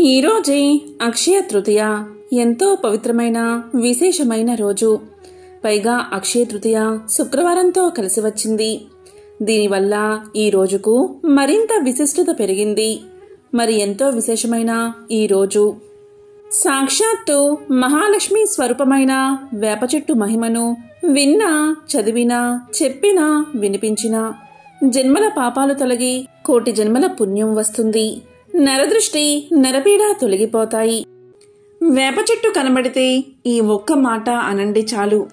ఈరోజే అక్షయ తృతీయ. ఎంతో పవిత్రమైన విశేషమైన రోజు. పైగా అక్షయ తృతీయ శుక్రవారంతో కలిసి వచ్చింది. దీనివల్ల ఈ రోజుకు మరింత విశిష్టత పెరిగింది. మరి ఎంతో విశేషమైన ఈ రోజు? సాక్షాత్తు మహాలక్ష్మి స్వరూపమైన వేప చెట్టు మహిమను విన్నా చదివినా చెప్పినా వినిపించినా జన్మల పాపాలు తొలగి కోటి జన్మల పుణ్యం వస్తుంది. నరదృష్టి నరపీడ తొలగిపోతాయి. వేప చెట్టు కనబడితే ఈ ఒక్క మాట అనండి చాలు.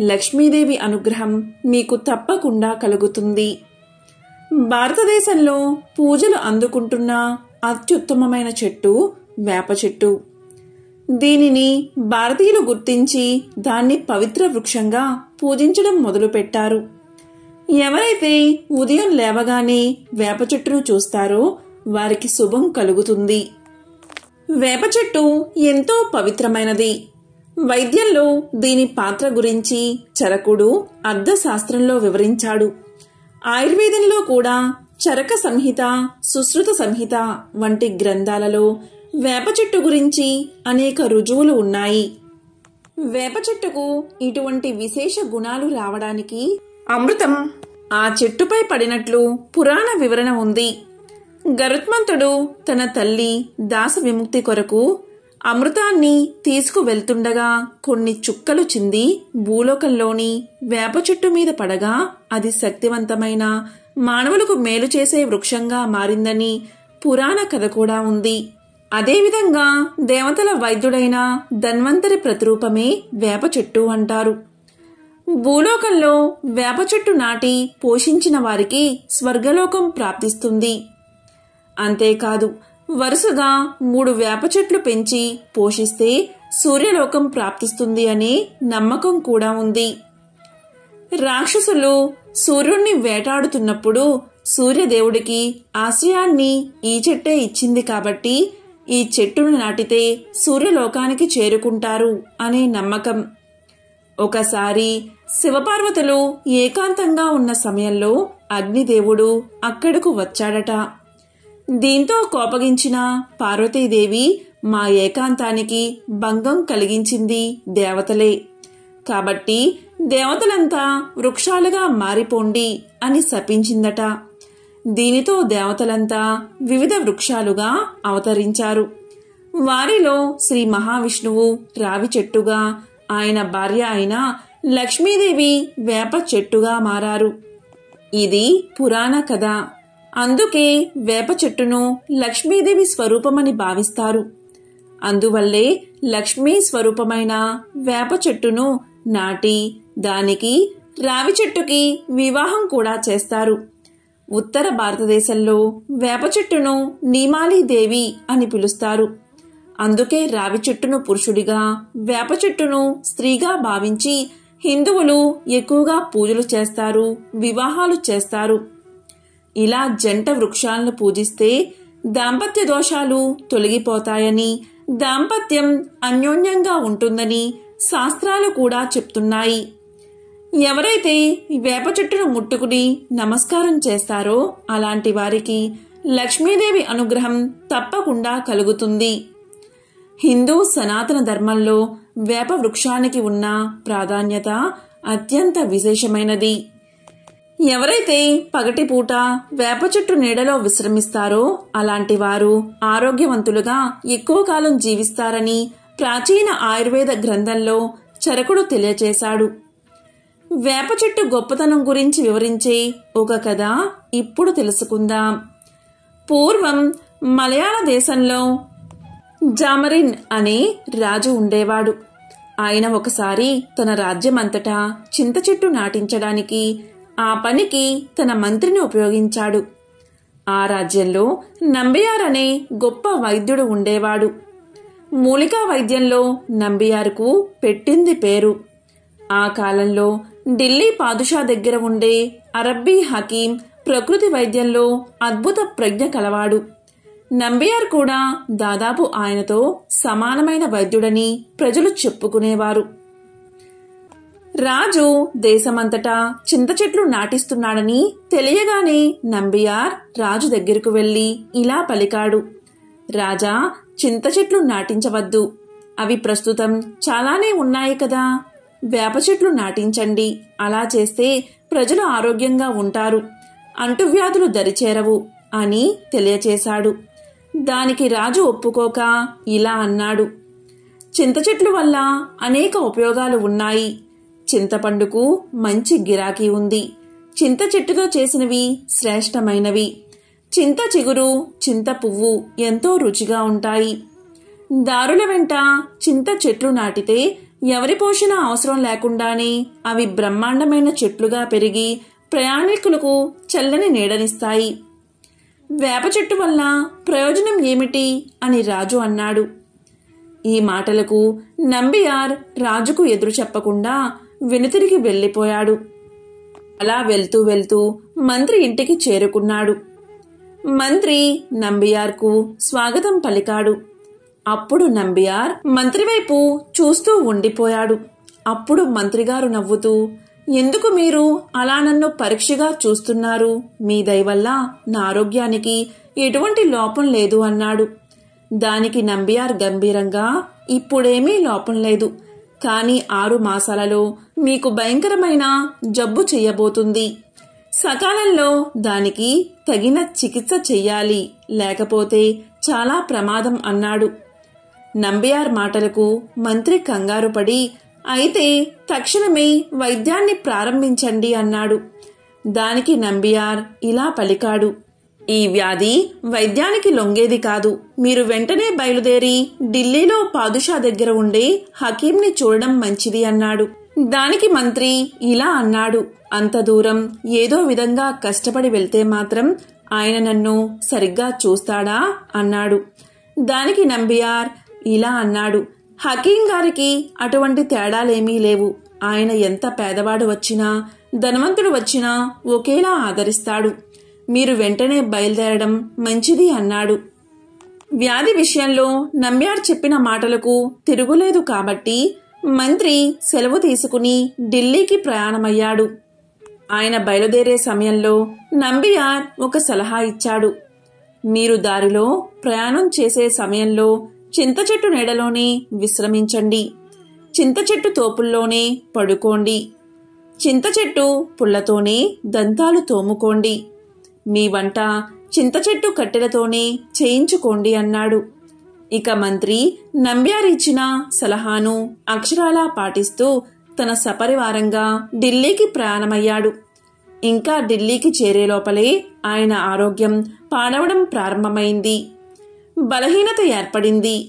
లక్ష్మీదేవి అనుగ్రహం మీకు తప్పకుండా కలుగుతుంది. భారతదేశంలో పూజలు అందుకుంటున్న అత్యుత్తమమైన చెట్టు వేప చెట్టు. దీనిని భారతీయులు గుర్తించి దాన్ని పవిత్ర వృక్షంగా పూజించడం మొదలుపెట్టారు. ఎవరైతే ఉదయం లేవగానే వేప చెట్టును చూస్తారో వారికి శుభం కలుగుతుంది. వేప చెట్టు ఎంతో పవిత్రమైనది. వైద్యంలో దీని పాత్ర గురించి చరకుడు అర్థశాస్త్రంలో వివరించాడు. ఆయుర్వేదంలో కూడా చరక సంహిత సుశ్రుత సంహిత వంటి గ్రంథాలలో వేప చెట్టు గురించి అనేక రుజువులు ఉన్నాయి. వేప చెట్టుకు ఇటువంటి విశేష గుణాలు రావడానికి అమృతం ఆ చెట్టుపై పడినట్లు పురాణ వివరణ ఉంది. గరుత్మంతుడు తన తల్లి దాస విముక్తి కొరకు అమృతాన్ని తీసుకువెళ్తుండగా కొన్ని చుక్కలు చింది భూలోకంలోని వేప చెట్టు మీద పడగా అది శక్తివంతమైన మానవులకు మేలు చేసే వృక్షంగా మారిందని పురాణ కథ కూడా ఉంది. అదేవిధంగా దేవతల వైద్యుడైన ధన్వంతరి ప్రతిరూపమే వేప చెట్టు అంటారు. భూలోకంలో వేప చెట్టు నాటి పోషించిన వారికి స్వర్గలోకం ప్రాప్తిస్తుంది. అంతేకాదు వరుసగా మూడు వేప చెట్లు పెంచి పోషిస్తే సూర్యలోకం ప్రాప్తిస్తుంది అనే నమ్మకం కూడా ఉంది. రాక్షసులు సూర్యుణ్ణి వేటాడుతున్నప్పుడు సూర్యదేవుడికి ఆశ్రయాన్ని ఈ చెట్టే ఇచ్చింది కాబట్టి ఈ చెట్టును నాటితే సూర్యలోకానికి చేరుకుంటారు అనే నమ్మకం. ఒకసారి శివపార్వతులు ఏకాంతంగా ఉన్న సమయంలో అగ్నిదేవుడు అక్కడకు వచ్చాడట. దీంతో కోపగించిన పార్వతీదేవి మా ఏకాంతానికి భంగం కలిగించింది దేవతలే. కాబట్టి దేవతలంతా వృక్షాలుగా మారిపోండి అని శపించిందట. దీనితో దేవతలంతా వివిధ వృక్షాలుగా అవతరించారు. వారిలో శ్రీ మహావిష్ణువు రావి చెట్టుగా ఆయన భార్య అయిన లక్ష్మీదేవి వేప చెట్టుగా మారారు. ఇది పురాణ కథ. అందుకే వేప చెట్టును లక్ష్మీదేవి స్వరూపమని భావిస్తారు. అందువల్లే లక్ష్మీ స్వరూపమైన వేప చెట్టును నాటి దానికి రావి చెట్టుకి వివాహం కూడా చేస్తారు. ఉత్తర భారతదేశంలో వేప చెట్టును నీమాలీదేవి అని పిలుస్తారు. అందుకే రావి చెట్టును పురుషుడిగా వేప చెట్టును స్త్రీగా భావించి హిందువులు ఎక్కువగా పూజలు చేస్తారు వివాహాలు చేస్తారు. ఇలా జంట వృక్షాలను పూజిస్తే దాంపత్య దోషాలు తొలగిపోతాయని దాంపత్యం అన్యోన్యంగా ఉంటుందని శాస్త్రాలు కూడా చెప్తున్నాయి. ఎవరైతే వేప చెట్టును ముట్టుకుని నమస్కారం చేస్తారో అలాంటి వారికి లక్ష్మీదేవి అనుగ్రహం తప్పకుండా కలుగుతుంది. హిందూ సనాతన ధర్మంలో వేప వృక్షానికి ఉన్న ప్రాధాన్యత అత్యంత విశేషమైనది. ఎవరైతే పగటిపూట వేప చెట్టు నీడలో విశ్రమిస్తారో అలాంటి వారు ఆరోగ్యవంతులుగా ఎక్కువ కాలం జీవిస్తారని ప్రాచీన ఆయుర్వేద గ్రంథంలో చరకుడు తెలియచేశాడు. వేప చెట్టు గొప్పతనం గురించి వివరించే ఒక కథ ఇప్పుడు తెలుసుకుందాం. పూర్వం మలయాళ దేశంలో జామరిన్ అనే రాజు ఉండేవాడు. ఆయన ఒకసారి తన రాజ్యమంతటా చింత చెట్టు నాటించడానికి ఆ పనికి తన మంత్రిని ఉపయోగించాడు. ఆ రాజ్యంలో నంబియార్ అనే గొప్ప వైద్యుడు ఉండేవాడు. మూలికా వైద్యంలో నంబియారుకు పెట్టింది పేరు. ఆ కాలంలో ఢిల్లీ పాదుషా దగ్గర ఉండే అరబ్బీ హకీం ప్రకృతి వైద్యంలో అద్భుత ప్రజ్ఞ కలవాడు. నంబియార్ కూడా దాదాపు ఆయనతో సమానమైన వైద్యుడని ప్రజలు చెప్పుకునేవారు. రాజు దేశమంతటా చింత చెట్లు నాటిస్తున్నాడని తెలియగానే నంబియార్ రాజు దగ్గరకు వెళ్ళి ఇలా పలికాడు. రాజా చింత చెట్లు నాటించవద్దు. అవి ప్రస్తుతం చాలానే ఉన్నాయి కదా. వేప చెట్లు నాటించండి. అలా చేస్తే ప్రజలు ఆరోగ్యంగా ఉంటారు. అంటువ్యాధులు దరిచేరవు అని తెలియచేశాడు. దానికి రాజు ఒప్పుకోక ఇలా అన్నాడు. చింత చెట్లు వల్ల అనేక ఉపయోగాలు ఉన్నాయి. చింతపండుకు మంచి గిరాకీ ఉంది. చింత చెట్టుతో చేసినవి శ్రేష్టమైనవి. చింత చిగురు చింత పువ్వు ఎంతో రుచిగా ఉంటాయి. దారుల వెంట చింత చెట్లు నాటితే ఎవరి పోషణ అవసరం లేకుండానే అవి బ్రహ్మాండమైన చెట్లుగా పెరిగి ప్రయాణికులకు చల్లని నీడనిస్తాయి. వేప చెట్టు వల్ల ప్రయోజనం ఏమిటి అని రాజు అన్నాడు. ఈ మాటలకు నంబియార్ రాజుకు ఎదురు చెప్పకుండా వెనుతిరిగి వెళ్ళిపోయాడు. అలా వెళ్తూ వెళ్తూ మంత్రి ఇంటికి చేరుకున్నాడు. మంత్రి నంబియార్కు స్వాగతం పలికాడు. అప్పుడు నంబియార్ మంత్రి వైపు చూస్తూ ఉండిపోయాడు. అప్పుడు మంత్రిగారు నవ్వుతూ ఎందుకు మీరు అలా నన్ను పరీక్షగా చూస్తున్నారు? మీ దయవల్ల నా ఆరోగ్యానికి ఎటువంటి లోపం లేదు అన్నాడు. దానికి నంబియార్ గంభీరంగా ఇప్పుడేమీ లోపం లేదు. కానీ ఆరు మాసాలలో మీకు భయంకరమైన జబ్బు చెయ్యబోతుంది సకాలంలో దానికి తగిన చికిత్స చెయ్యాలి. లేకపోతే చాలా ప్రమాదం అన్నాడు. నంబియార్ మాటలకు మంత్రి కంగారు పడి అయితే తక్షణమే వైద్యాన్ని ప్రారంభించండి అన్నాడు. దానికి నంబియార్ ఇలా పలికాడు. ఈ వ్యాధి వైద్యానికి లొంగేది కాదు. మీరు వెంటనే బయలుదేరి ఢిల్లీలో పాదుషా దగ్గర ఉండే హకీంని చూడడం మంచిది అన్నాడు. దానికి మంత్రి ఇలా అన్నాడు. అంత దూరం ఏదో విధంగా కష్టపడి వెళ్తే మాత్రం ఆయన నన్ను సరిగ్గా చూస్తాడా అన్నాడు. దానికి నంబియార్ ఇలా అన్నాడు. హకీం గారికి అటువంటి తేడాలేమీ లేవు. ఆయన ఎంత పేదవాడు వచ్చినా ధనవంతుడు వచ్చినా ఒకేలా ఆదరిస్తాడు. మీరు వెంటనే బయలుదేరడం మంచిది అన్నాడు. వ్యాధి విషయంలో నంబ్యార్ చెప్పిన మాటలకు తిరుగులేదు కాబట్టి మంత్రి సెలవు తీసుకుని ఢిల్లీకి ప్రయాణమయ్యాడు. ఆయన బయలుదేరే సమయంలో నంబియార్ ఒక సలహా ఇచ్చాడు. మీరు దారిలో ప్రయాణం చేసే సమయంలో చింత చెట్టు నీడలోనే విశ్రమించండి. చింత చెట్టు తోపుల్లోనే పడుకోండి. చింత చెట్టు పుల్లతోనే దంతాలు తోముకోండి. మీ వంట చింత చెట్టు కట్టెలతోనే చేయించుకోండి అన్నాడు. ఇక మంత్రి నంబ్యారిచ్చిన సలహాను అక్షరాలా పాటిస్తూ తన సపరివారంగా ఢిల్లీకి ప్రయాణమయ్యాడు. ఇంకా ఢిల్లీకి చేరే లోపలే ఆయన ఆరోగ్యం పాడవడం ప్రారంభమైంది. బలహీనత ఏర్పడింది.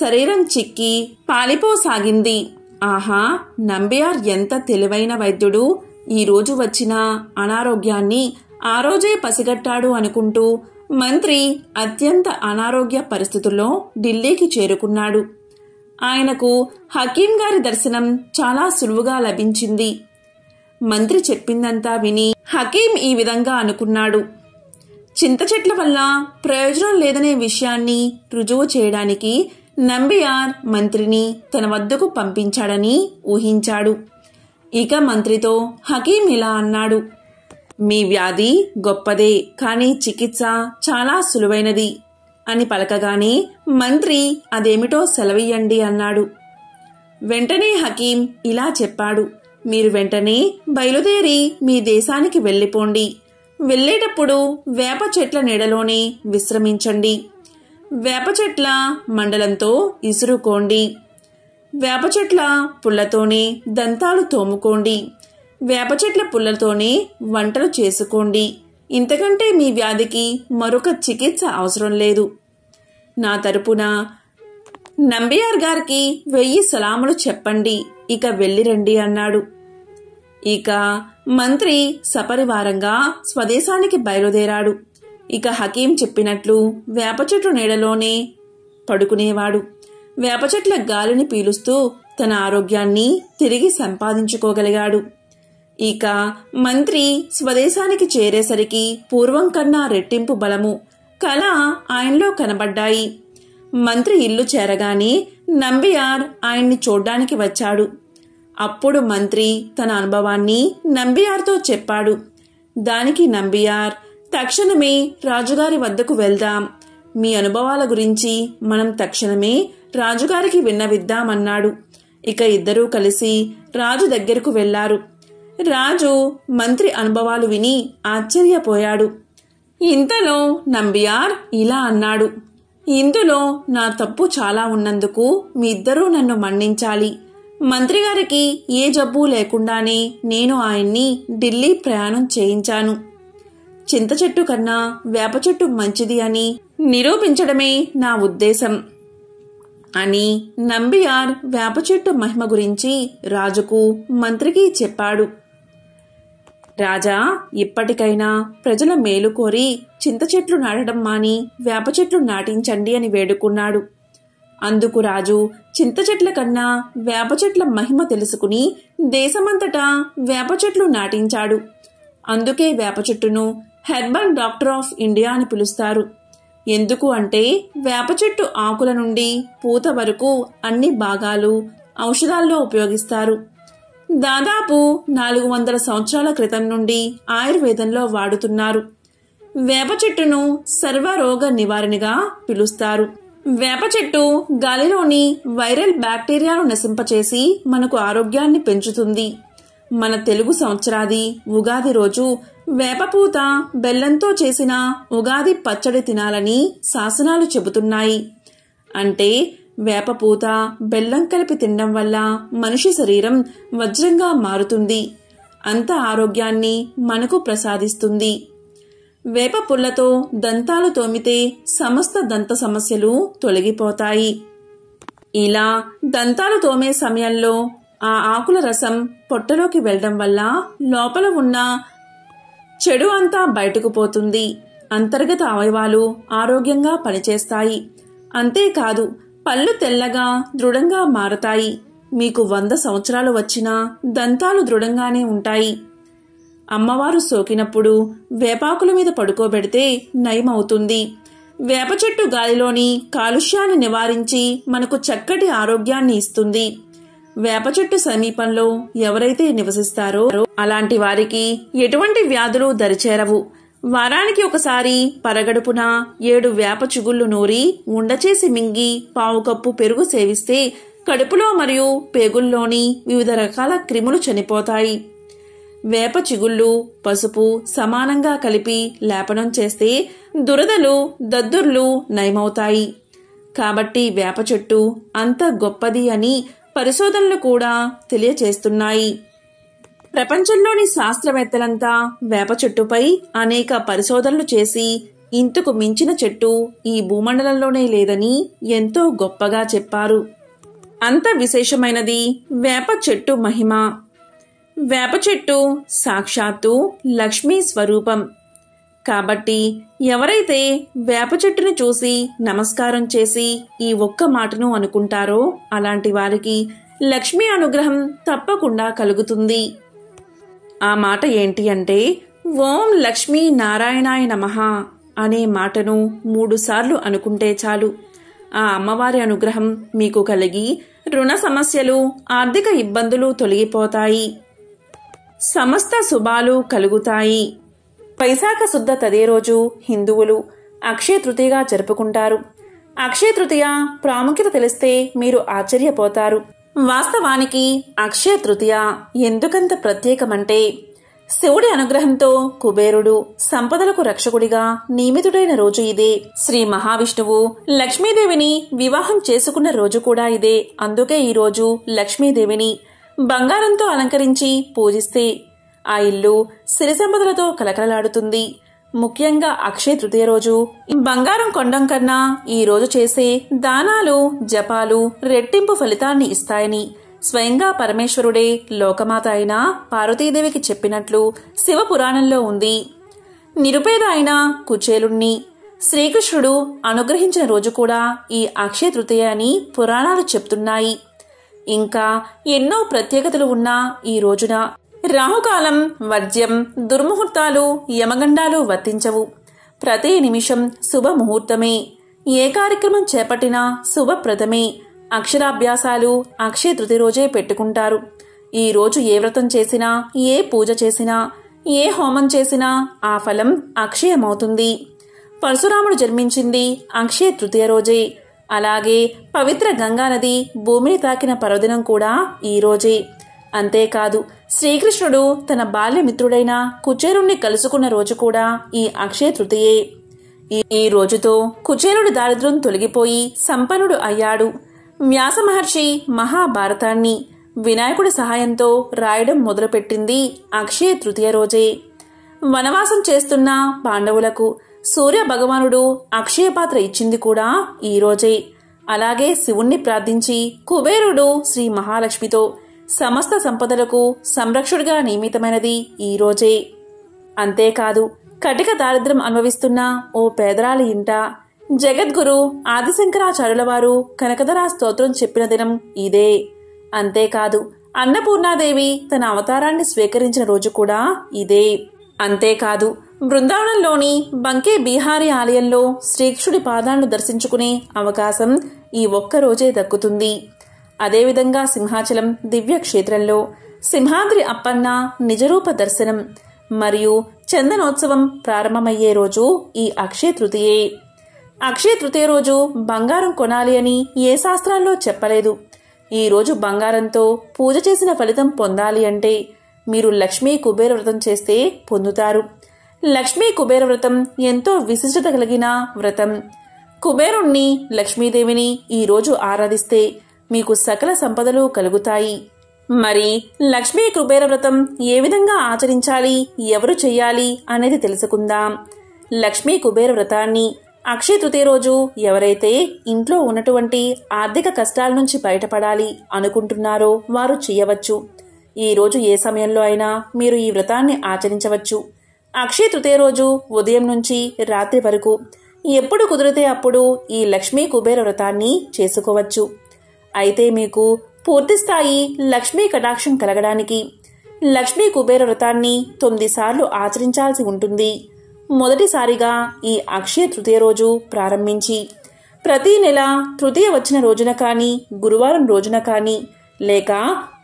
శరీరం చిక్కి పాలిపోసాగింది. ఆహా నంబియార్ ఎంత తెలివైన వైద్యుడు. ఈరోజు వచ్చిన అనారోగ్యాన్ని ఆ రోజే పసిగట్టాడు అనుకుంటూ మంత్రి అత్యంత అనారోగ్య పరిస్థితుల్లో ఢిల్లీకి చేరుకున్నాడు. ఆయనకు హకీం గారి దర్శనం చాలా సులువుగా లభించింది. మంత్రి చెప్పిందంతా విని హకీం ఈ విధంగా అనుకున్నాడు. చింత చెట్ల వల్ల ప్రయోజనం లేదనే విషయాన్ని రుజువు చేయడానికి నంబియార్ మంత్రిని తన వద్దకు పంపించాడని ఊహించాడు. ఇక మంత్రితో హకీం ఇలా అన్నాడు. మీ వ్యాధి గొప్పదే కానీ చికిత్స చాలా సులువైనది అని పలకగానే మంత్రి అదేమిటో సెలవియ్యండి అన్నాడు. వెంటనే హకీం ఇలా చెప్పాడు. మీరు వెంటనే బయలుదేరి మీ దేశానికి వెళ్ళిపోండి. వెళ్ళేటప్పుడు వేప చెట్ల నీడలోనే విశ్రమించండి. వేప చెట్ల మండలంతో ఇసురుకోండి. వేప చెట్ల పుల్లతోనే దంతాలు తోముకోండి. వేప చెట్ల పుల్లలతోనే వంటలు చేసుకోండి. ఇంతకంటే మీ వ్యాధికి మరొక చికిత్స అవసరం లేదు. నా తరపున నంబియార్ గారికి వెయ్యి సలాములు చెప్పండి. ఇక వెళ్ళిరండి అన్నాడు. ఇక మంత్రి సపరివారంగా స్వదేశానికి బయలుదేరాడు. ఇక హకీం చెప్పినట్లు వేప చెట్టు నీడలోనే పడుకునేవాడు. వేప చెట్ల గాలిని పీలుస్తూ తన ఆరోగ్యాన్ని తిరిగి సంపాదించుకోగలిగాడు. ఇక మంత్రి స్వదేశానికి చేరేసరికి పూర్వం కన్నా రెట్టింపు బలము కళ ఆయనలో కనబడ్డాయి. మంత్రి ఇల్లు చేరగానే నంబియార్ ఆయన్ని చూడ్డానికి వచ్చాడు. అప్పుడు మంత్రి తన అనుభవాన్ని నంబియార్తో చెప్పాడు. దానికి నంబియార్ తక్షణమే రాజుగారి వద్దకు వెళ్దాం. మీ అనుభవాల గురించి మనం తక్షణమే రాజుగారికి విన్నవిద్దామన్నాడు. ఇక ఇద్దరూ కలిసి రాజు దగ్గరకు వెళ్ళారు. రాజు మంత్రి అనుభవాలు విని ఆశ్చర్యపోయాడు. ఇంతలో నంబియార్ ఇలా అన్నాడు. ఇందులో నా తప్పు చాలా ఉన్నందుకు మీ ఇద్దరూ నన్ను మన్నించాలి. మంత్రిగారికి ఏ జబ్బు లేకుండానే నేను ఆయన్ని ఢిల్లీ ప్రయాణం చేయించాను. చింత చెట్టు కన్నా వేప చెట్టు మంచిది అని నిరూపించడమే నా ఉద్దేశం అని నంబియార్ వేప చెట్టు మహిమ గురించి రాజుకు మంత్రికి చెప్పాడు. రాజా ఇప్పటికైనా ప్రజల మేలు కోరి చింత చెట్లు నాటడం మాని వేప చెట్లు నాటించండి అని వేడుకున్నాడు. అందుకు రాజు చింత చెట్ల కన్నా వేప చెట్ల మహిమ తెలుసుకుని దేశమంతటా వేప చెట్లు నాటించాడు. అందుకే వేప చెట్టును హెర్బల్ డాక్టర్ ఆఫ్ ఇండియా అని పిలుస్తారు. ఎందుకు అంటే వేప చెట్టు ఆకుల నుండి పూత వరకు అన్ని భాగాలు ఔషధాల్లో ఉపయోగిస్తారు. దాదాపు నాలుగు వందల సంవత్సరాల క్రితం నుండి ఆయుర్వేదంలో వాడుతున్నారు. వేప చెట్టును సర్వరోగ నివారణగా పిలుస్తారు. వేప చెట్టు గాలిలోని వైరల్ బ్యాక్టీరియాను నశింపచేసి మనకు ఆరోగ్యాన్ని పెంచుతుంది. మన తెలుగు సంవత్సరాది ఉగాది రోజు వేపపూత బెల్లంతో చేసిన ఉగాది పచ్చడి తినాలని శాసనాలు చెబుతున్నాయి. అంటే వేపపూత బెల్లం కలిపి తినడం వల్ల మనిషి శరీరం వజ్రంగా మారుతుంది. అంత ఆరోగ్యాన్ని మనకు ప్రసాదిస్తుంది. వేప పుల్లతో దంతాలు తోమితే సమస్త దంత సమస్యలు తొలగిపోతాయి. ఇలా దంతాలు తోమే సమయంలో ఆ ఆకుల రసం పొట్టలోకి వెళ్ళడం వల్ల లోపల ఉన్న చెడు అంతా బయటకు పోతుంది. అంతర్గత అవయవాలు ఆరోగ్యంగా పనిచేస్తాయి. అంతేకాదు పళ్ళు తెల్లగా దృఢంగా మారతాయి. మీకు వంద సంవత్సరాలు వచ్చినా దంతాలు దృఢంగానే ఉంటాయి. అమ్మవారు సోకినప్పుడు వేపాకుల మీద పడుకోబెడితే నయమవుతుంది. వేప చెట్టు గాలిలోని కాలుష్యాన్ని నివారించి మనకు చక్కటి ఆరోగ్యాన్ని ఇస్తుంది. వేప చెట్టు సమీపంలో ఎవరైతే నివసిస్తారో అలాంటి వారికి ఎటువంటి వ్యాధులు దరిచేరవు. వారానికి ఒకసారి పరగడుపున ఏడు వేప చిగుళ్ళు నూరి ఉండచేసి మింగి పావు కప్పు పెరుగు సేవిస్తే కడుపులో మరియు పేగుల్లోని వివిధ రకాల క్రిములు చనిపోతాయి. వేప చిగుళ్ళు పసుపు సమానంగా కలిపి లేపనం చేస్తే దురదలు దద్దుర్లు నయమవుతాయి. కాబట్టి వేప చెట్టు అంత గొప్పది అని పరిశోధనలు కూడా తెలియచేస్తున్నాయి. ప్రపంచంలోని శాస్త్రవేత్తలంతా వేప చెట్టుపై అనేక పరిశోధనలు చేసి ఇంతకు మించిన చెట్టు ఈ భూమండలంలోనే లేదని ఎంతో గొప్పగా చెప్పారు. అంత విశేషమైనది వేప చెట్టు మహిమ. వేప చెట్టు సాక్షాత్తు లక్ష్మీ స్వరూపం. కాబట్టి ఎవరైతే వేప చెట్టుని చూసి నమస్కారం చేసి ఈ ఒక్క మాటను అనుకుంటారో అలాంటి వారికి లక్ష్మీ అనుగ్రహం తప్పకుండా కలుగుతుంది. ఆ మాట ఏంటి అంటే ఓం లక్ష్మీ నారాయణాయ నమః అనే మాటను మూడుసార్లు అనుకుంటే చాలు. ఆ అమ్మవారి అనుగ్రహం మీకు కలిగి రుణ సమస్యలు ఆర్థిక ఇబ్బందులు తొలగిపోతాయి. సమస్త శుభాలు కలుగుతాయి. వైశాఖ శుద్ధ తదే రోజు హిందువులు అక్షయ తృతీయగా జరుపుకుంటారు. అక్షయ తృతీయ ప్రాముఖ్యత తెలిస్తే మీరు ఆశ్చర్యపోతారు. వాస్తవానికి అక్షయ తృతీయ ఎందుకంత ప్రత్యేకమంటే శివుడి అనుగ్రహంతో కుబేరుడు సంపదలకు రక్షకుడిగా నియమితుడైన రోజు ఇదే. శ్రీ మహావిష్ణువు లక్ష్మీదేవిని వివాహం చేసుకున్న రోజు కూడా ఇదే. అందుకే ఈ రోజు లక్ష్మీదేవిని బంగారంతో అలంకరించి పూజిస్తే ఆ ఇల్లు సిరి సంపదలతో కలకలలాడుతుంది. ముఖ్యంగా అక్షయ తృతీయ రోజు. బంగారం కొండం కన్నా ఈ రోజు చేసే దానాలు జపాలు రెట్టింపు ఫలితాన్ని ఇస్తాయని స్వయంగా పరమేశ్వరుడే లోకమాత అయిన పార్వతీదేవికి చెప్పినట్లు శివ పురాణంలో ఉంది. నిరుపేద అయిన కుచేలుణ్ణి శ్రీకృష్ణుడు అనుగ్రహించిన రోజు కూడా ఈ అక్షయ తృతీయ అని పురాణాలు చెప్తున్నాయి. ఇంకా ఎన్నో ప్రత్యేకతలు ఉన్న ఈ రోజున రాహుకాలం వర్జ్యం దుర్ముహూర్తాలు యమగండాలు వర్తించవు. ప్రతి నిమిషం శుభముహూర్తమే. ఏ కార్యక్రమం చేపట్టినా శుభప్రదమే. అక్షరాభ్యాసాలు అక్షయ తృతీయ రోజే పెట్టుకుంటారు. ఈ రోజు ఏ వ్రతం చేసినా ఏ పూజ చేసినా ఏ హోమం చేసినా ఆ ఫలం అక్షయమవుతుంది. పరశురాముడు జన్మించింది అక్షయ తృతీయ రోజే. అలాగే పవిత్ర గంగానది భూమిని తాకిన పర్వదినం కూడా ఈ రోజే. అంతేకాదు శ్రీకృష్ణుడు తన బాల్యమిత్రుడైన కుచేరుణ్ణి కలుసుకున్న రోజు కూడా ఈ అక్షయ తృతీయే. ఈ- ఈ రోజుతో కుచేరుడు దారిద్ర్యం తొలగిపోయి సంపన్నుడు అయ్యాడు. వ్యాస మహర్షి మహాభారతాన్ని వినాయకుడి సహాయంతో రాయడం మొదలుపెట్టింది అక్షయ తృతీయ రోజే. వనవాసం చేస్తున్న పాండవులకు సూర్య భగవానుడు అక్షయ పాత్ర ఇచ్చింది కూడా ఈ రోజే. అలాగే శివుణ్ణి ప్రార్థించి కుబేరుడు శ్రీ మహాలక్ష్మితో సమస్త సంపదలకు సంరక్షుడిగా నియమితమైనది ఈ రోజే. అంతేకాదు కటిక దారిద్ర్యం అనుభవిస్తున్న ఓ పేదరాలి ఇంట జగద్గురు ఆదిశంకరాచార్యుల వారు కనకధరా స్తోత్రం చెప్పిన దినం ఇదే. అంతేకాదు అన్నపూర్ణాదేవి తన అవతారాన్ని స్వీకరించిన రోజు కూడా ఇదే. అంతేకాదు బృందావనంలోని బంకే బీహారీ ఆలయంలో శ్రీకృష్ణుడి పాదాలను దర్శించుకునే అవకాశం ఈ ఒక్క రోజే దక్కుతుంది. అదేవిధంగా సింహాచలం దివ్య క్షేత్రంలో సింహాద్రి అప్పన్న నిజరూప దర్శనం మరియు చందనోత్సవం ప్రారంభమయ్యే రోజు ఈ అక్షయ తృతీయే. అక్షయ తృతీయ రోజు బంగారం కొనాలి అని ఏ శాస్త్రాల్లో చెప్పలేదు. ఈ రోజు బంగారంతో పూజ చేసిన ఫలితం పొందాలి అంటే మీరు లక్ష్మీ కుబేర వ్రతం చేస్తే పొందుతారు. లక్ష్మీ కుబేర వ్రతం ఎంతో విశిష్టత కలిగిన వ్రతం. కుబేరుణ్ణి లక్ష్మీదేవిని ఈ రోజు ఆరాధిస్తే మీకు సకల సంపదలు కలుగుతాయి. మరి లక్ష్మీ కుబేర వ్రతం ఏ విధంగా ఆచరించాలి ఎవరు చెయ్యాలి అనేది తెలుసుకుందాం. లక్ష్మీ కుబేర వ్రతాన్ని అక్షయ తృతీయ రోజు ఎవరైతే ఇంట్లో ఉన్నటువంటి ఆర్థిక కష్టాల నుంచి బయటపడాలి అనుకుంటున్నారో వారు చేయవచ్చు. ఈ రోజు ఏ సమయంలో అయినా మీరు ఈ వ్రతాన్ని ఆచరించవచ్చు. అక్షయ తృతీయ రోజు ఉదయం నుంచి రాత్రి వరకు ఎప్పుడు కుదిరితే అప్పుడు ఈ లక్ష్మీ కుబేర వ్రతాన్ని చేసుకోవచ్చు. అయితే మీకు పూర్తి స్థాయి లక్ష్మీ కటాక్షం కలగడానికి లక్ష్మీ కుబేర వ్రతాన్ని తొమ్మిది సార్లు ఆచరించాల్సి ఉంటుంది. మొదటిసారిగా ఈ అక్షయ తృతీయ రోజు ప్రారంభించి ప్రతి నెల తృతీయ వచ్చిన రోజున కానీ గురువారం రోజున కానీ లేక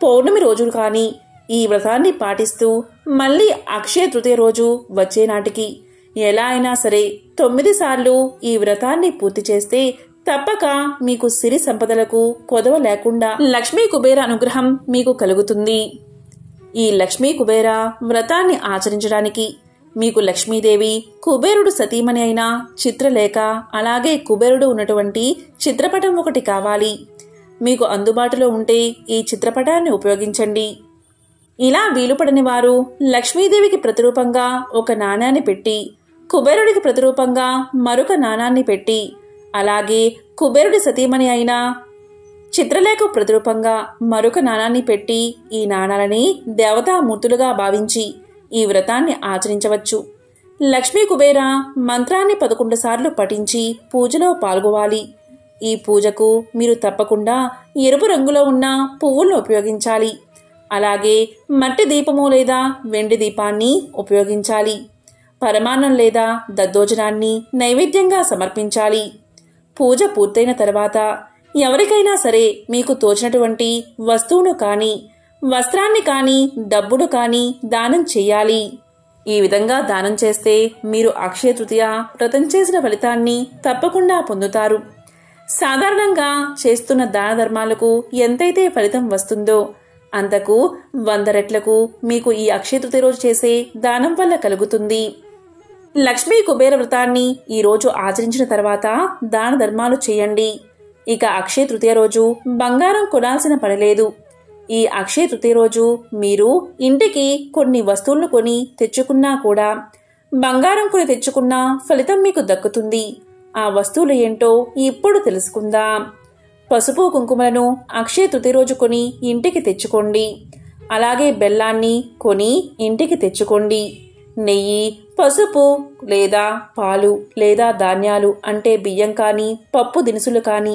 పౌర్ణమి రోజు కానీ ఈ వ్రతాన్ని పాటిస్తూ మళ్ళీ అక్షయ తృతీయ రోజు వచ్చే నాటికి ఎలా అయినా సరే తొమ్మిది సార్లు ఈ వ్రతాన్ని పూర్తి చేస్తే తప్పక మీకు సిరి సంపదలకు కొదవ లేకుండా లక్ష్మీ కుబేర అనుగ్రహం మీకు కలుగుతుంది. ఈ లక్ష్మీ కుబేర వ్రతాన్ని ఆచరించడానికి మీకు లక్ష్మీదేవి కుబేరుడు సతీమణి అయిన చిత్రలేఖ అలాగే కుబేరుడు ఉన్నటువంటి చిత్రపటం ఒకటి కావాలి. మీకు అందుబాటులో ఉంటే ఈ చిత్రపటాన్ని ఉపయోగించండి. ఇలా వీలుపడని వారు లక్ష్మీదేవికి ప్రతిరూపంగా ఒక నాణాన్ని పెట్టి కుబేరుడికి ప్రతిరూపంగా మరొక నాణాన్ని పెట్టి అలాగే కుబేరుడి సతీమణి అయిన చిత్రలేఖ ప్రతిరూపంగా మరొక నాణాన్ని పెట్టి ఈ నాణాలని దేవతామూర్తులుగా భావించి ఈ వ్రతాన్ని ఆచరించవచ్చు. లక్ష్మీ కుబేర మంత్రాన్ని పదకొండు సార్లు పఠించి పూజలో పాల్గొవాలి. ఈ పూజకు మీరు తప్పకుండా ఎరుపు రంగులో ఉన్న పువ్వులను ఉపయోగించాలి. అలాగే మట్టి దీపము లేదా వెండి దీపాన్ని ఉపయోగించాలి. పరమాన్నం లేదా దద్దోజనాన్ని నైవేద్యంగా సమర్పించాలి. పూజ పూర్తయిన తర్వాత ఎవరికైనా సరే మీకు తోచినటువంటి వస్తువును కానీ వస్త్రాన్ని కానీ డబ్బును కానీ దానం చెయ్యాలి ఈ విధంగా దానం చేస్తే మీరు అక్షయ తృతీయ వ్రతం చేసిన ఫలితాన్ని తప్పకుండా పొందుతారు. సాధారణంగా చేస్తున్న దాన ధర్మాలకు ఎంతైతే ఫలితం వస్తుందో అంతకు వంద రెట్లకు మీకు ఈ అక్షయ తృతీయ రోజు చేసే దానం వల్ల కలుగుతుంది. లక్ష్మీ కుబేర వ్రతాన్ని ఈరోజు ఆచరించిన తర్వాత దాన ధర్మాలు చేయండి. ఇక అక్షయ తృతీయ రోజు బంగారం కొనాల్సిన పని లేదు. ఈ అక్షయ తృతీయ రోజు మీరు ఇంటికి కొన్ని వస్తువులను కొని తెచ్చుకున్నా కూడా బంగారం కొని తెచ్చుకున్నా ఫలితం మీకు దక్కుతుంది. ఆ వస్తువులు ఏంటో ఇప్పుడు తెలుసుకుందాం. పసుపు కుంకుమలను అక్షయ తృతీయ రోజు కొని ఇంటికి తెచ్చుకోండి. అలాగే బెల్లాన్ని కొని ఇంటికి తెచ్చుకోండి. నెయ్యి పసుపు లేదా పాలు లేదా ధాన్యాలు అంటే బియ్యం కానీ పప్పు దినుసులు కానీ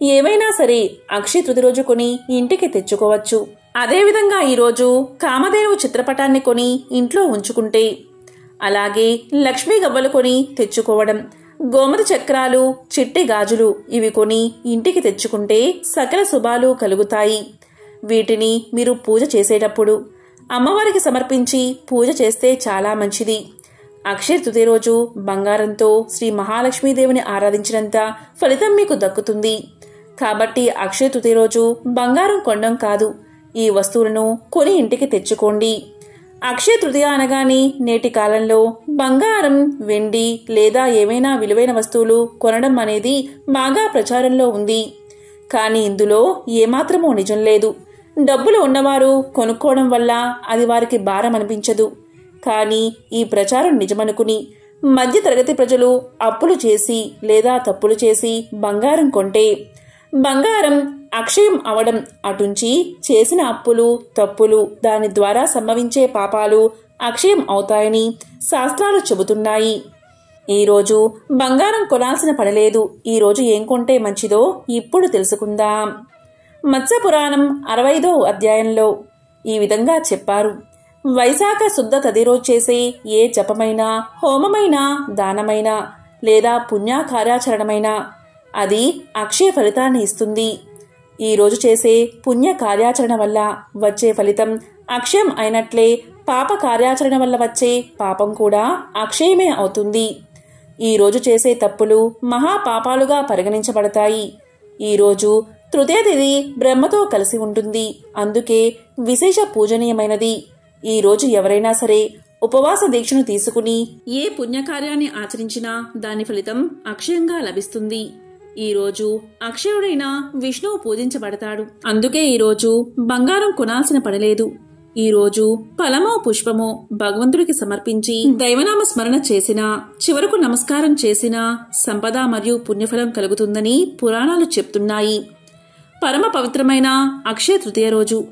ఏవైనా సరే అక్షయ తృతి రోజు కొని ఇంటికి తెచ్చుకోవచ్చు. అదేవిధంగా ఈరోజు కామదేవు చిత్రపటాన్ని కొని ఇంట్లో ఉంచుకుంటే అలాగే లక్ష్మీ గవ్వలు కొని తెచ్చుకోవడం గోమతి చక్రాలు చిట్టి గాజులు ఇవి కొని ఇంటికి తెచ్చుకుంటే సకల శుభాలు కలుగుతాయి. వీటిని మీరు పూజ చేసేటప్పుడు అమ్మవారికి సమర్పించి పూజ చేస్తే చాలా మంచిది. అక్షయ తృతీయ రోజు బంగారంతో శ్రీ మహాలక్ష్మీదేవిని ఆరాధించినంత ఫలితం మీకు దక్కుతుంది. కాబట్టి అక్షయ తృతీయ రోజు బంగారం కొండం కాదు. ఈ వస్తువులను కొని ఇంటికి తెచ్చుకోండి. అక్షయ తృతీయ అనగానే నేటి కాలంలో బంగారం వెండి లేదా ఏవైనా విలువైన వస్తువులు కొనడం అనేది బాగా ప్రచారంలో ఉంది. కానీ ఇందులో ఏమాత్రమూ నిజం లేదు. డబ్బులు ఉన్నవారు కొనుక్కోవడం వల్ల అది వారికి భారం అనిపించదు. కానీ ఈ ప్రచారం నిజమనుకుని మధ్య తరగతి ప్రజలు అప్పులు చేసి లేదా తప్పులు చేసి బంగారం కొంటే బంగారం అక్షయం అవడం అటుంచి చేసిన అప్పులు తప్పులు దాని ద్వారా సంభవించే పాపాలు అక్షయం అవుతాయని శాస్త్రాలు చెబుతున్నాయి. ఈరోజు బంగారం కొనాల్సిన పడలేదు ఈరోజు ఏం కొంటే మంచిదో ఇప్పుడు తెలుసుకుందాం. మత్స్య పురాణం అరవైదో అధ్యాయంలో ఈ విధంగా చెప్పారు. వైశాఖ శుద్ధ తది రోజు చేసే ఏ జపమైనా హోమమైనా దానమైనా లేదా పుణ్యకార్యాచరణమైనా అది అక్షయ ఫలితాన్ని ఇస్తుంది. ఈరోజు చేసే పుణ్య కార్యాచరణ వల్ల వచ్చే ఫలితం అక్షయం అయినట్లే పాప కార్యాచరణ వల్ల వచ్చే పాపం కూడా అక్షయమే అవుతుంది. ఈరోజు చేసే తప్పులు మహాపాపాలుగా పరిగణించబడతాయి. ఈ రోజు తృతీయ తిథి బ్రహ్మతో కలిసి ఉంటుంది. అందుకే విశేష పూజనీయమైనది. ఈ రోజు ఎవరైనా సరే ఉపవాస దీక్షను తీసుకుని ఏ పుణ్యకార్యాన్ని ఆచరించినా దాని ఫలితం అక్షయంగా లభిస్తుంది. ఈ రోజు అక్షయుడైన విష్ణువు పూజించబడతాడు. అందుకే ఈరోజు బంగారం కొనాల్సిన పడలేదు. ఈ రోజు ఫలమో పుష్పమో భగవంతుడికి సమర్పించి దైవనామ స్మరణ చేసినా చివరకు నమస్కారం చేసినా సంపద మరియు పుణ్యఫలం కలుగుతుందని పురాణాలు చెప్తున్నాయి. పరమ పవిత్రమైన అక్షయ తృతీయ రోజు.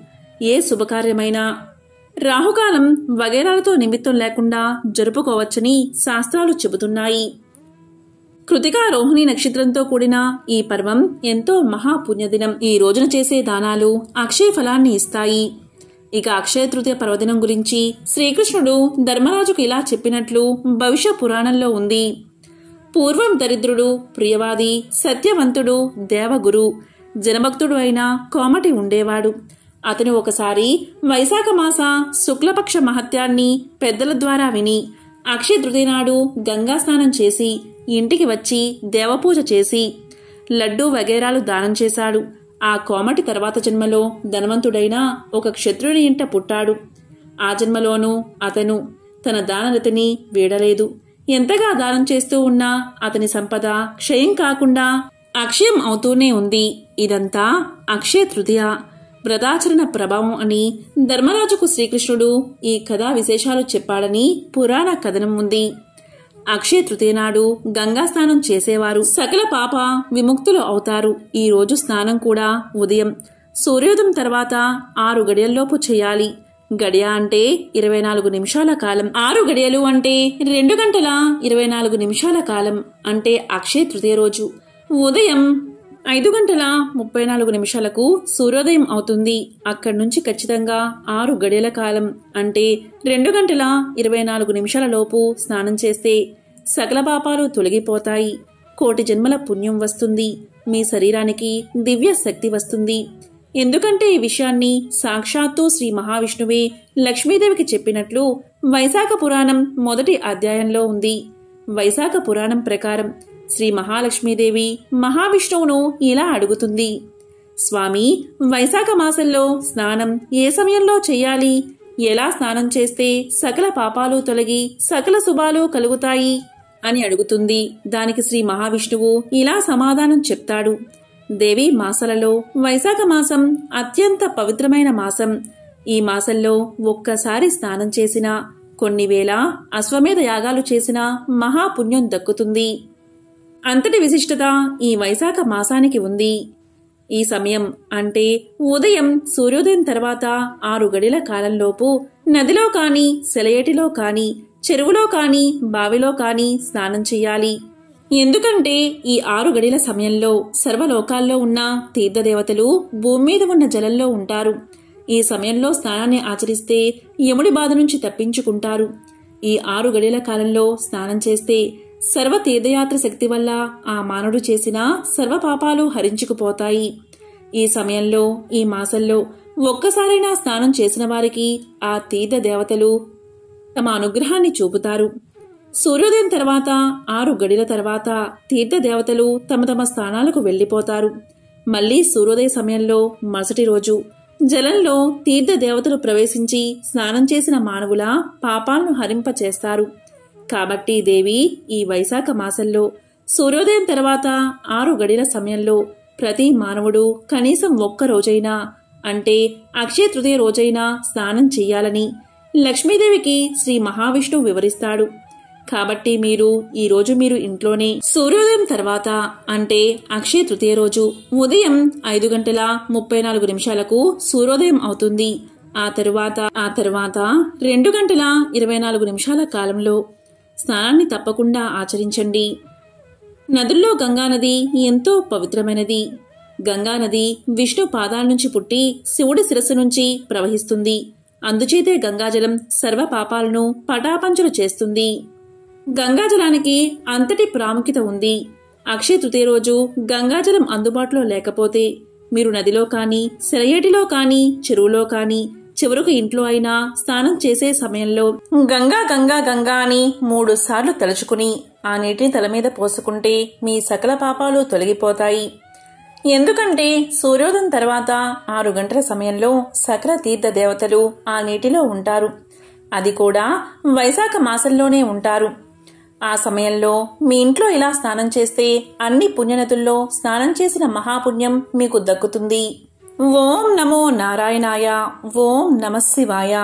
ఏ శుభకార్యమైనా రాహుకాలం వగేరాలతో నిమిత్తం లేకుండా జరుపుకోవచ్చని శాస్త్రాలు చెబుతున్నాయి. కృతికా రోహిణి నక్షత్రంతో కూడిన ఈ పర్వం ఎంతో మహాపుణ్యదినం. ఈ రోజున చేసే దానాలు అక్షయ ఫలాన్ని ఇస్తాయి. ఇక అక్షయ తృతీయ పర్వదినం గురించి శ్రీకృష్ణుడు ధర్మరాజుకు ఇలా చెప్పినట్లు భవిష్య పురాణంలో ఉంది. పూర్వం దరిద్రుడు ప్రియవాది సత్యవంతుడు దేవగురు జనభక్తుడు అయిన కోమటి ఉండేవాడు. అతను ఒకసారి వైశాఖ మాస శుక్లపక్ష మహత్యాన్ని పెద్దల ద్వారా విని అక్షయ తృతీయ నాడు గంగా స్నానం చేసి ఇంటికి వచ్చి దేవపూజ చేసి లడ్డూ వగేరాలు దానం చేశాడు. ఆ కోమటి తర్వాత జన్మలో ధనవంతుడైన ఒక క్షత్రుని ఇంట పుట్టాడు. ఆ జన్మలోనూ అతను తన దానరతిని వీడలేదు. ఎంతగా దానం చేస్తూ ఉన్నా అతని సంపద క్షయం కాకుండా అక్షయం అవుతూనే ఉంది. ఇదంతా అక్షయ తృతీయ. వ్రతాచరణ ప్రభావం అని ధర్మరాజుకు శ్రీకృష్ణుడు ఈ కథా విశేషాలు చెప్పాడని పురాణ కథనం ఉంది. అక్షయ తృతీయ నాడు గంగా స్నానం చేసేవారు. సకల పాప విముక్తులు అవుతారు. ఈ రోజు స్నానం కూడా ఉదయం. సూర్యోదయం తర్వాత ఆరు గడియల్లోపు చేయాలి. గడియ అంటే ఇరవై నాలుగు నిమిషాల కాలం. ఆరు గడియలు అంటే రెండు గంటల ఇరవై నాలుగు నిమిషాల కాలం. అంటే అక్షయ తృతీయ రోజు. ఉదయం ఐదు గంటల ముప్పై నాలుగు నిమిషాలకు సూర్యోదయం అవుతుంది. అక్కడి నుంచి ఖచ్చితంగా ఆరు గడియల కాలం అంటే రెండు గంటల ఇరవై నాలుగు నిమిషాల లోపు స్నానం చేస్తే సకల పాపాలు తొలగిపోతాయి. కోటి జన్మల పుణ్యం వస్తుంది. మీ శరీరానికి దివ్య శక్తి వస్తుంది. ఎందుకంటే ఈ విషయాన్ని సాక్షాత్తు శ్రీ మహావిష్ణువే లక్ష్మీదేవికి చెప్పినట్లు వైశాఖ పురాణం మొదటి అధ్యాయంలో ఉంది. వైశాఖ పురాణం ప్రకారం శ్రీ మహాలక్ష్మీదేవి మహావిష్ణువును ఇలా అడుగుతుంది. స్వామి వైశాఖ మాసంలో స్నానం ఏ సమయంలో చేయాలి? ఎలా స్నానం చేస్తే సకల పాపాలు తొలగి సకల శుభాలు కలుగుతాయి? అని అడుగుతుంది. దానికి శ్రీ మహావిష్ణువు ఇలా సమాధానం చెప్తాడు. దేవి మాసాలలో వైశాఖ మాసం అత్యంత పవిత్రమైన మాసం. ఈ మాసంలో ఒక్కసారి స్నానం చేసినా కొన్ని వేల అశ్వమేధ యాగాలు చేసిన మహాపుణ్యం దక్కుతుంది. అంతటి విశిష్టత ఈ వైశాఖ మాసానికి ఉంది. ఈ సమయం అంటే ఉదయం సూర్యోదయం తర్వాత ఆరు గడిల కాలంలోపు నదిలో కాని సెలయేటిలో కాని చెరువులో కాని బావిలో కాని స్నానం చేయాలి. ఎందుకంటే ఈ ఆరు గడిల సమయంలో సర్వలోకాల్లో ఉన్న తీర్థదేవతలు భూమి మీద ఉన్న జలంలో ఉంటారు. ఈ సమయంలో స్నానాన్ని ఆచరిస్తే యముడి బాధ నుంచి తప్పించుకుంటారు. ఈ ఆరు గడిల కాలంలో స్నానం చేస్తే సర్వ తీర్థయాత్ర శక్తి వల్ల ఆ మానవుడు చేసిన సర్వ పాపాలు హరించుకుపోతాయి. ఈ సమయంలో ఈ మాసంలో ఒక్కసారైనా స్నానం చేసిన వారికి ఆ తీర్థ దేవతలు తమ అనుగ్రహాన్ని చూపుతారు. సూర్యోదయం తర్వాత ఆరు గడిల తర్వాత తీర్థ దేవతలు తమ తమ స్థానాలకు వెళ్ళిపోతారు. మళ్ళీ సూర్యోదయ సమయంలో మరుసటి రోజు జలంలో తీర్థ దేవతలు ప్రవేశించి స్నానం చేసిన మానవుల పాపాలను హరింపచేస్తారు. కాబట్టి దేవి ఈ వైశాఖ మాసంలో సూర్యోదయం తర్వాత ఆరు గడిల సమయంలో ప్రతి మానవుడు కనీసం ఒక్క రోజైనా అంటే అక్షయ తృతీయ రోజైనా స్నానం చెయ్యాలని లక్ష్మీదేవికి శ్రీ మహావిష్ణువు వివరిస్తాడు. కాబట్టి మీరు ఈ రోజు మీరు ఇంట్లోనే సూర్యోదయం తర్వాత అంటే అక్షయ తృతీయ రోజు ఉదయం ఐదు గంటల ముప్పై నాలుగు నిమిషాలకు సూర్యోదయం అవుతుంది. ఆ తరువాత ఆ తరువాత రెండు గంటల ఇరవై నాలుగు నిమిషాల కాలంలో స్నానాన్ని తప్పకుండా ఆచరించండి. నదుల్లో గంగానది ఎంతో పవిత్రమైనది. గంగానది విష్ణు పాదాల నుంచి పుట్టి శివుడి శిరస్సు నుంచి ప్రవహిస్తుంది. అందుచేతే గంగాజలం సర్వ పాపాలను పటాపంచలు చేస్తుంది. గంగాజలానికి అంతటి ప్రాముఖ్యత ఉంది. అక్షయ తృతీయ రోజు గంగాజలం అందుబాటులో లేకపోతే మీరు నదిలో కానీ సెలయేటిలో కానీ చెరువులో కానీ చివరకు ఇంట్లో అయినా స్నానం చేసే సమయంలో గంగా గంగా గంగా అని మూడు సార్లు తలుచుకుని ఆ నీటిని తల మీద పోసుకుంటే మీ సకల పాపాలు తొలగిపోతాయి. ఎందుకంటే సూర్యోదయం తర్వాత ఆరు గంటల సమయంలో సకల తీర్థ దేవతలు ఆ నీటిలో ఉంటారు. అది కూడా వైశాఖ మాసంలోనే ఉంటారు. ఆ సమయంలో మీ ఇంట్లో ఇలా స్నానం చేస్తే అన్ని పుణ్యనదుల్లో స్నానం చేసిన మహాపుణ్యం మీకు దక్కుతుంది. ఓం నమో నారాయణాయ ఓం నమశివాయ